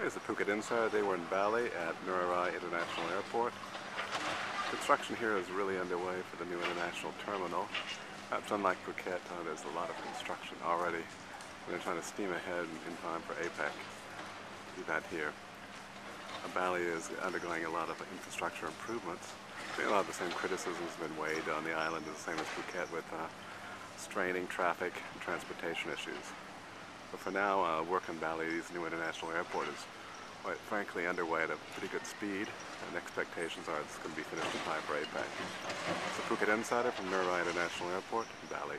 Here's the Phuket Insider. They were in Bali at Ngurah Rai International Airport. Construction here is really underway for the new international terminal. Unlike Phuket, uh, there's a lot of construction already. They're trying to steam ahead in time for APEC. Do that here. Bali is undergoing a lot of infrastructure improvements. A lot of the same criticisms have been weighed on the island as the same as Phuket with uh, straining traffic and transportation issues. But for now, uh, work on Bali's new international airport is quite frankly underway at a pretty good speed, and expectations are it's going to be finished in time for APEC. It's the Phuket Insider from Ngurah International Airport, Bali.